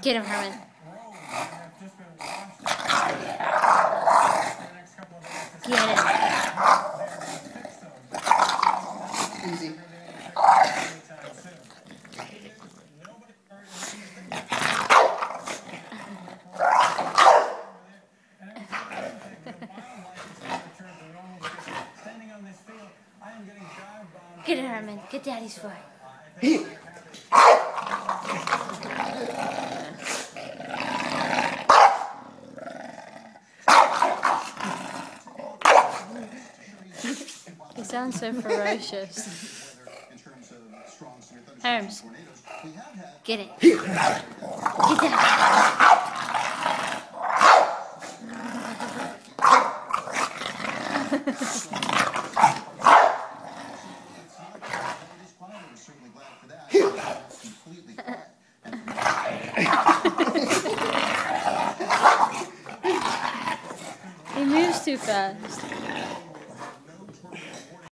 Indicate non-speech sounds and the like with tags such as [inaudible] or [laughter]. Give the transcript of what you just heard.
Get him, Herman. Get him. Easy. Get it, Herman. Get Daddy's foot. He sounds so ferocious. Herms. Get it. Get that. [laughs] he moves too fast.